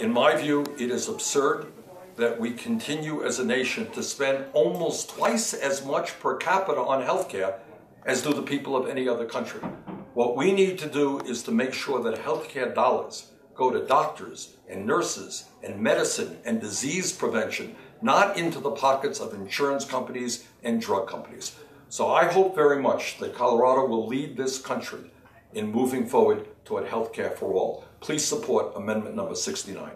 In my view, it is absurd that we continue as a nation to spend almost twice as much per capita on healthcare as do the people of any other country. What we need to do is to make sure that healthcare dollars go to doctors and nurses and medicine and disease prevention, not into the pockets of insurance companies and drug companies. So I hope very much that Colorado will lead this country in moving forward toward healthcare for all. Please support Amendment number 69.